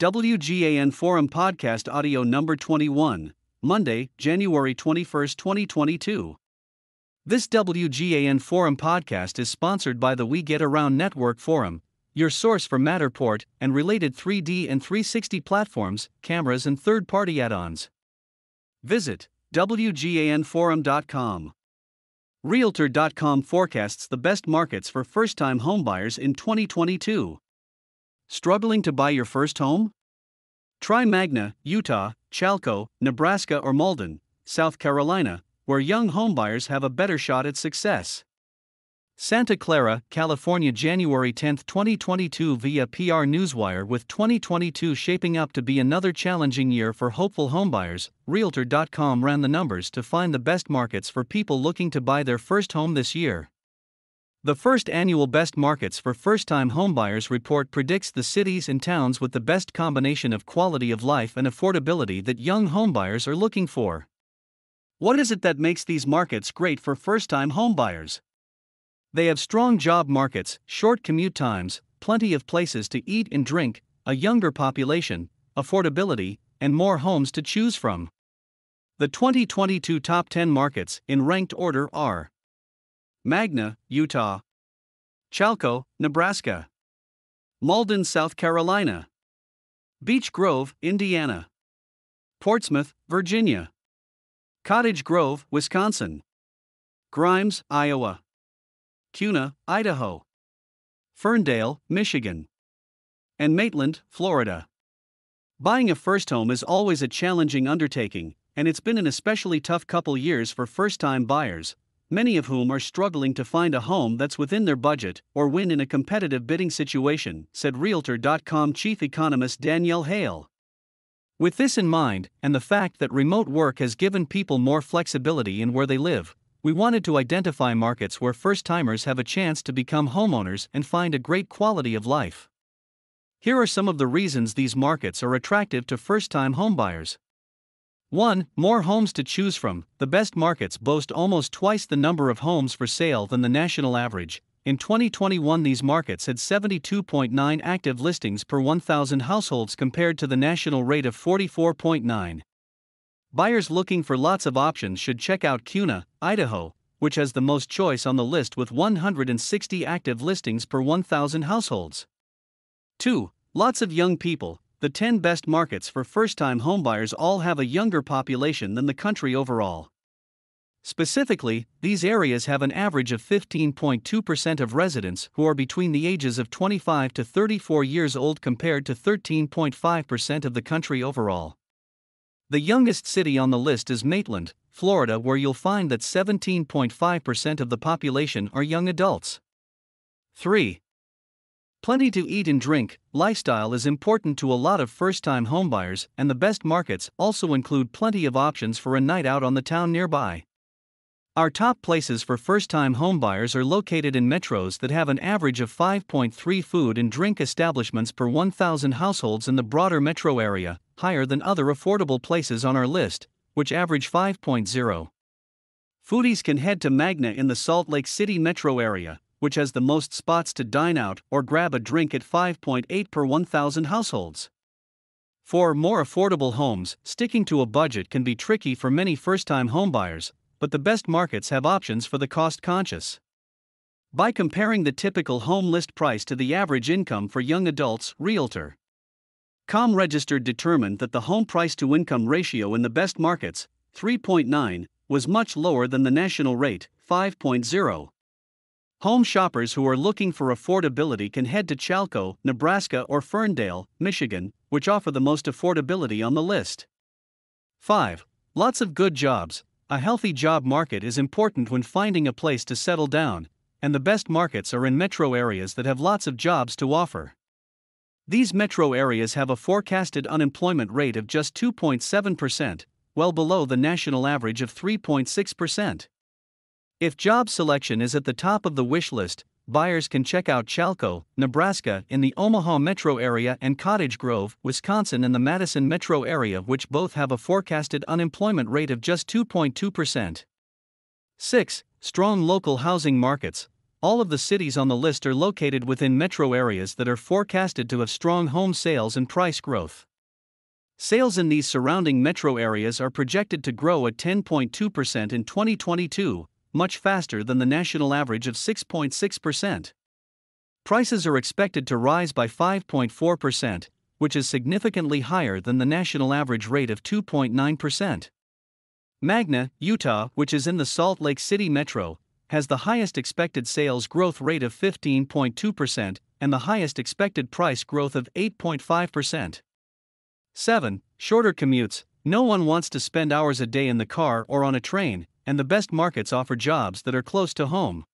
WGAN Forum Podcast Audio Number 21, Monday, January 21, 2022. This WGAN Forum podcast is sponsored by the We Get Around Network Forum, your source for Matterport and related 3D and 360 platforms, cameras, and third party add ons. Visit WGANForum.com. Realtor.com forecasts the best markets for first time homebuyers in 2022. Struggling to buy your first home? Try Magna, Utah, Chalco, Nebraska, or Mauldin, South Carolina, where young homebuyers have a better shot at success. Santa Clara, California, January 10, 2022, via PR Newswire. With 2022 shaping up to be another challenging year for hopeful homebuyers, Realtor.com ran the numbers to find the best markets for people looking to buy their first home this year. The first annual Best Markets for First Time Homebuyers report predicts the cities and towns with the best combination of quality of life and affordability that young homebuyers are looking for. What is it that makes these markets great for first time homebuyers? They have strong job markets, short commute times, plenty of places to eat and drink, a younger population, affordability, and more homes to choose from. The 2022 top 10 markets, in ranked order, are Magna, Utah, Chalco, Nebraska, Mauldin, South Carolina, Beech Grove, Indiana, Portsmouth, Virginia, Cottage Grove, Wisconsin, Grimes, Iowa. Kuna, Idaho, Ferndale, Michigan, and Maitland, Florida. Buying a first home is always a challenging undertaking, and it's been an especially tough couple years for first time buyers, many of whom are struggling to find a home that's within their budget or win in a competitive bidding situation, said Realtor.com chief economist Danielle Hale. With this in mind, and the fact that remote work has given people more flexibility in where they live, we wanted to identify markets where first timers have a chance to become homeowners and find a great quality of life. Here are some of the reasons these markets are attractive to first time homebuyers. 1. More homes to choose from. The best markets boast almost twice the number of homes for sale than the national average. In 2021, these markets had 72.9 active listings per 1,000 households compared to the national rate of 44.9. Buyers looking for lots of options should check out Kuna, Idaho, which has the most choice on the list with 160 active listings per 1,000 households. 2. Lots of young people. The 10 best markets for first time homebuyers all have a younger population than the country overall. Specifically, these areas have an average of 15.2% of residents who are between the ages of 25 to 34 years old compared to 13.5% of the country overall. The youngest city on the list is Maitland, Florida, where you'll find that 17.5% of the population are young adults. 3. Plenty to eat and drink. Lifestyle is important to a lot of first time homebuyers, and the best markets also include plenty of options for a night out on the town nearby. Our top places for first time homebuyers are located in metros that have an average of 5.3 food and drink establishments per 1,000 households in the broader metro area, higher than other affordable places on our list, which average 5.0. Foodies can head to Magna in the Salt Lake City metro area, which has the most spots to dine out or grab a drink at 5.8 per 1,000 households. For more affordable homes, sticking to a budget can be tricky for many first time homebuyers, but the best markets have options for the cost conscious. By comparing the typical home list price to the average income for young adults, Realtor. Com registered determined that the home price to income ratio in the best markets, 3.9, was much lower than the national rate, 5.0. Home shoppers who are looking for affordability can head to Chalco, Nebraska, or Ferndale, Michigan, which offer the most affordability on the list. 5. Lots of good jobs. A healthy job market is important when finding a place to settle down, and the best markets are in metro areas that have lots of jobs to offer. These metro areas have a forecasted unemployment rate of just 2.7%, well below the national average of 3.6%. If job selection is at the top of the wish list, buyers can check out Chalco, Nebraska in the Omaha metro area and Cottage Grove, Wisconsin in the Madison metro area, which both have a forecasted unemployment rate of just 2.2%. 6. Strong local housing markets. all of the cities on the list are located within metro areas that are forecasted to have strong home sales and price growth. Sales in these surrounding metro areas are projected to grow at 10.2% in 2022, much faster than the national average of 6.6%. Prices are expected to rise by 5.4%, which is significantly higher than the national average rate of 2.9%. Magna, Utah, which is in the Salt Lake City metro, has the highest expected sales growth rate of 15.2% and the highest expected price growth of 8.5%. 7. Shorter commutes. No one wants to spend hours a day in the car or on a train, and the best markets offer jobs that are close to home.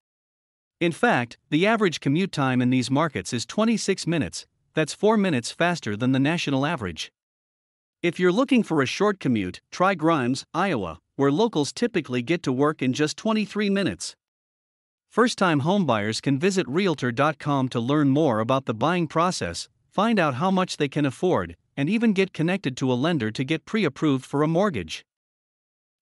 In fact, the average commute time in these markets is 26 minutes, that's 4 minutes faster than the national average. If you're looking for a short commute, try Grimes, Iowa, where locals typically get to work in just 23 minutes. First time homebuyers can visit Realtor.com to learn more about the buying process, find out how much they can afford, and even get connected to a lender to get pre approved for a mortgage.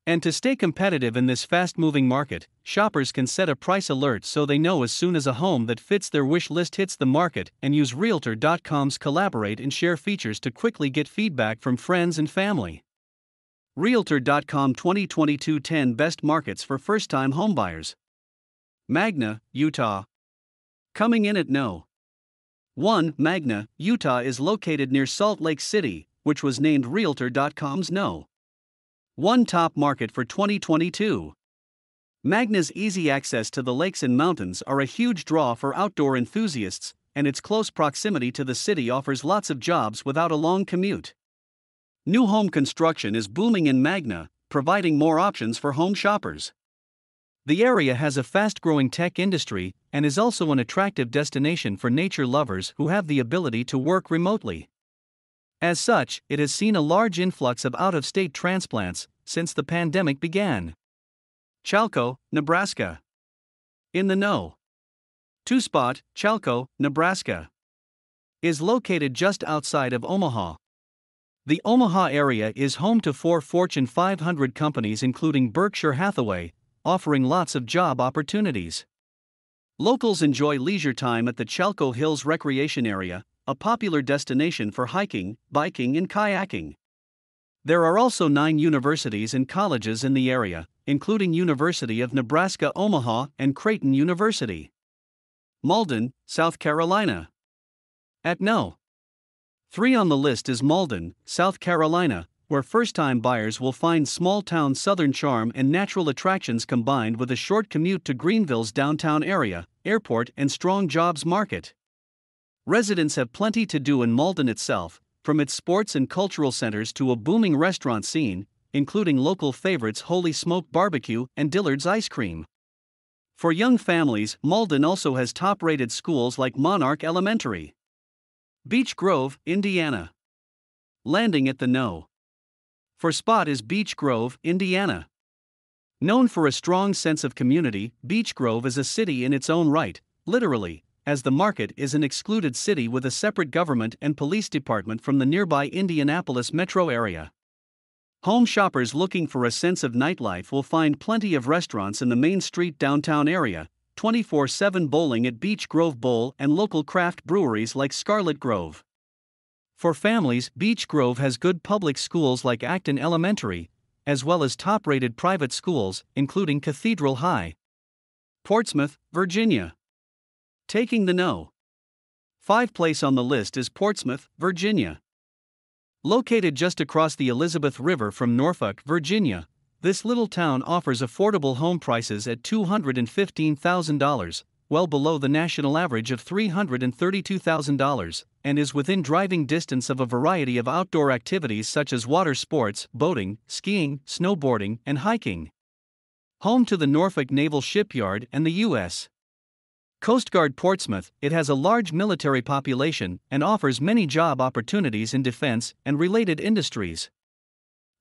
And to stay competitive in this fast moving market, shoppers can set a price alert so they know as soon as a home that fits their wish list hits the market and use Realtor.com's collaborate and share features to quickly get feedback from friends and family. Realtor.com 2022 10 Best Markets for First Time Homebuyers. Magna, Utah. Coming in at no. 1. Magna, Utah is located near Salt Lake City, which was named Realtor.com's No. One top market for 2022. Magna's easy access to the lakes and mountains are a huge draw for outdoor enthusiasts, and its close proximity to the city offers lots of jobs without a long commute. New home construction is booming in Magna, providing more options for home shoppers. The area has a fast growing tech industry and is also an attractive destination for nature lovers who have the ability to work remotely. As such, it has seen a large influx of out of state transplants since the pandemic began. Chalco, Nebraska. In the know. Two spot, Chalco, Nebraska. Is located just outside of Omaha. The Omaha area is home to four Fortune 500 companies, including Berkshire Hathaway, offering lots of job opportunities. Locals enjoy leisure time at the Chalco Hills Recreation Area, a popular destination for hiking, biking, and kayaking. There are also nine universities and colleges in the area, including University of Nebraska Omaha and Creighton University. Mauldin, South Carolina. At no. 3 on the list is Mauldin, South Carolina, where first time buyers will find small town southern charm and natural attractions combined with a short commute to Greenville's downtown area, airport, and strong jobs market. Residents have plenty to do in Mauldin itself, from its sports and cultural centers to a booming restaurant scene, including local favorites Holy Smoke Barbecue and Dillard's Ice Cream. For young families, Mauldin also has top rated schools like Monarch Elementary. Beech Grove, Indiana. Landing at the No. For spot is Beech Grove, Indiana. Known for a strong sense of community, Beech Grove is a city in its own right, literally, as the market is an excluded city with a separate government and police department from the nearby Indianapolis metro area. Home shoppers looking for a sense of nightlife will find plenty of restaurants in the Main Street downtown area, 24 7 bowling at Beech Grove Bowl, and local craft breweries like Scarlet Grove. For families, Beech Grove has good public schools like Acton Elementary, as well as top rated private schools, including Cathedral High. Portsmouth, Virginia. Taking the no. Five place on the list is Portsmouth, Virginia. Located just across the Elizabeth River from Norfolk, Virginia, this little town offers affordable home prices at $215,000, well below the national average of $332,000, and is within driving distance of a variety of outdoor activities such as water sports, boating, skiing, snowboarding, and hiking. Home to the Norfolk Naval Shipyard and the U.S. Coast Guard Portsmouth, it has a large military population and offers many job opportunities in defense and related industries.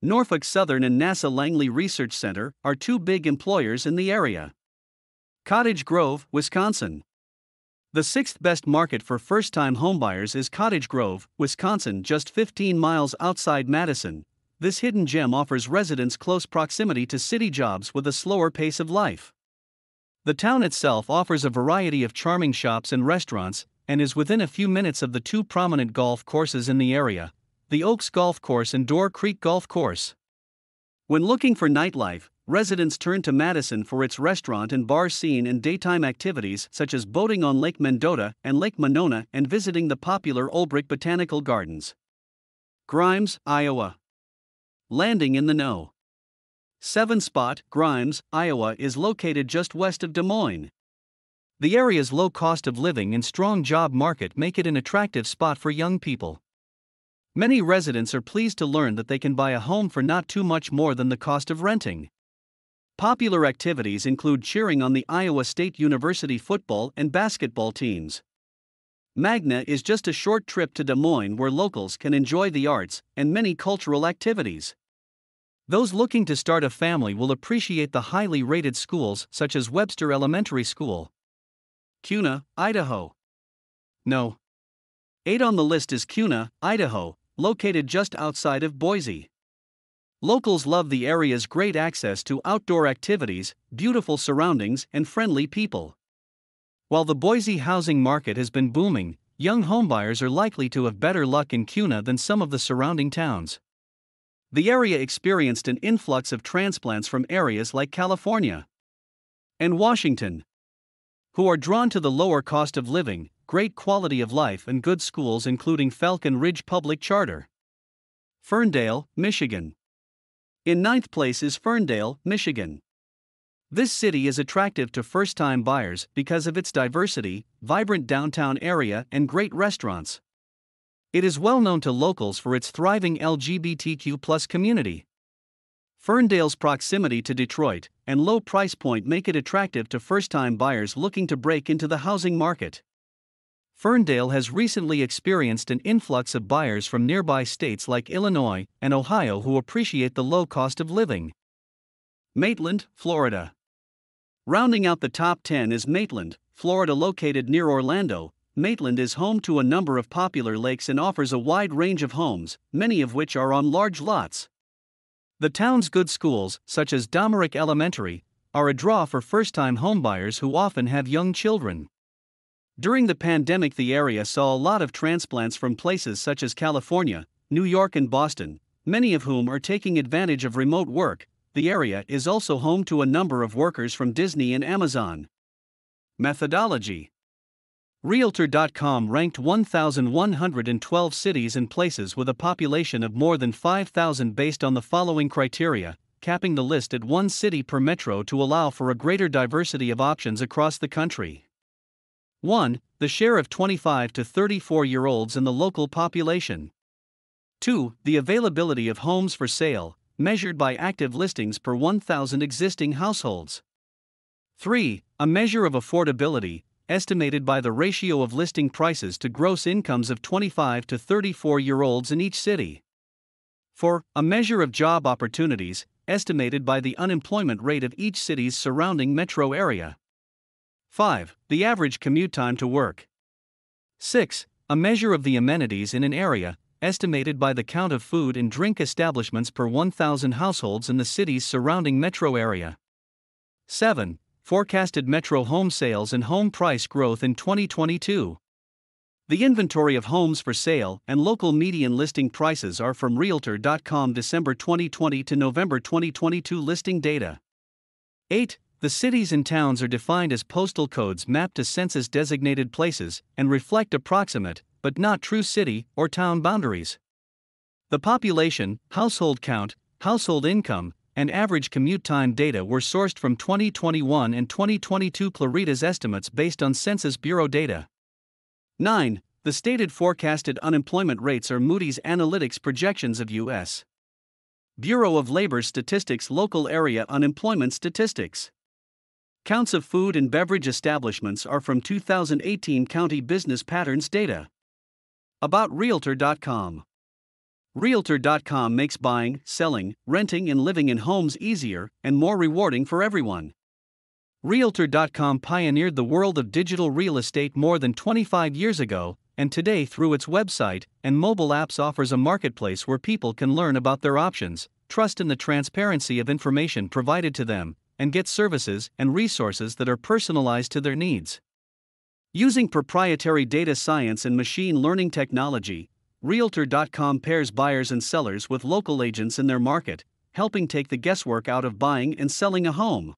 Norfolk Southern and NASA Langley Research Center are two big employers in the area. Cottage Grove, Wisconsin. The sixth best market for first time homebuyers is Cottage Grove, Wisconsin, just 15 miles outside Madison. This hidden gem offers residents close proximity to city jobs with a slower pace of life. The town itself offers a variety of charming shops and restaurants, and is within a few minutes of the two prominent golf courses in the area the Oaks Golf Course and Door Creek Golf Course. When looking for nightlife, residents turn to Madison for its restaurant and bar scene and daytime activities such as boating on Lake Mendota and Lake Monona and visiting the popular Olbrich Botanical Gardens. Grimes, Iowa. Landing in the know. Seven Spot, Grimes, Iowa is located just west of Des Moines. The area's low cost of living and strong job market make it an attractive spot for young people. Many residents are pleased to learn that they can buy a home for not too much more than the cost of renting. Popular activities include cheering on the Iowa State University football and basketball teams. Magna is just a short trip to Des Moines where locals can enjoy the arts and many cultural activities. Those looking to start a family will appreciate the highly rated schools such as Webster Elementary School. Kuna, Idaho. No. 8 on the list is Kuna, Idaho, located just outside of Boise. Locals love the area's great access to outdoor activities, beautiful surroundings, and friendly people. While the Boise housing market has been booming, young homebuyers are likely to have better luck in Kuna than some of the surrounding towns. The area experienced an influx of transplants from areas like California and Washington who are drawn to the lower cost of living, great quality of life, and good schools, including Falcon Ridge Public Charter. Ferndale, Michigan. In ninth place is Ferndale, Michigan. This city is attractive to first time buyers because of its diversity, vibrant downtown area, and great restaurants. It is well known to locals for its thriving LGBTQ community. Ferndale's proximity to Detroit and low price point make it attractive to first time buyers looking to break into the housing market. Ferndale has recently experienced an influx of buyers from nearby states like Illinois and Ohio who appreciate the low cost of living. Maitland, Florida. Rounding out the top 10 is Maitland, Florida, located near Orlando. Maitland is home to a number of popular lakes and offers a wide range of homes, many of which are on large lots. The town's good schools, such as Dommerich Elementary, are a draw for first time homebuyers who often have young children. During the pandemic, the area saw a lot of transplants from places such as California, New York, and Boston, many of whom are taking advantage of remote work. The area is also home to a number of workers from Disney and Amazon. Methodology Realtor.com ranked 1,112 cities and places with a population of more than 5,000 based on the following criteria, capping the list at one city per metro to allow for a greater diversity of options across the country. 1. The share of 25 to 34 year olds in the local population. 2. The availability of homes for sale, measured by active listings per 1,000 existing households. 3. A measure of affordability, estimated by the ratio of listing prices to gross incomes of 25 to 34 year olds in each city. 4. A measure of job opportunities, estimated by the unemployment rate of each city's surrounding metro area. 5. The average commute time to work. 6. A measure of the amenities in an area, estimated by the count of food and drink establishments per 1,000 households in the city's surrounding metro area. 7 forecasted metro home sales and home price growth in 2022. The inventory of homes for sale and local median listing prices are from Realtor.com December 2020 to November 2022 listing data. 8. The cities and towns are defined as postal codes mapped to census designated places and reflect approximate, but not true city or town boundaries. The population, household count, household income, and average commute time data were sourced from 2021 and 2022 Claritas estimates based on Census Bureau data. 9. The stated forecasted unemployment rates are Moody's Analytics projections of U.S. Bureau of Labor Statistics local area unemployment statistics. Counts of food and beverage establishments are from 2018 County Business Patterns data. About Realtor.com. Realtor.com makes buying, selling, renting, and living in homes easier and more rewarding for everyone. Realtor.com pioneered the world of digital real estate more than 25 years ago, and today, through its website and mobile apps, offers a marketplace where people can learn about their options, trust in the transparency of information provided to them, and get services and resources that are personalized to their needs. Using proprietary data science and machine learning technology, Realtor.com pairs buyers and sellers with local agents in their market, helping take the guesswork out of buying and selling a home.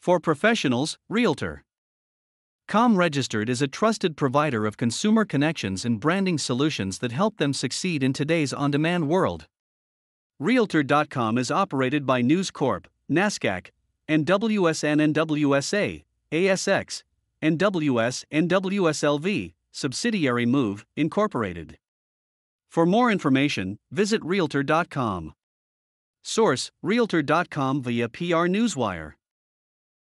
For professionals, Realtor. Com Registered is a trusted provider of consumer connections and branding solutions that help them succeed in today's on demand world. Realtor.com is operated by News Corp, Nasdaq, and WSN and WSA, ASX, and WS and NWSLV, subsidiary Move, Incorporated. For more information, visit Realtor.com. Source Realtor.com via PR Newswire.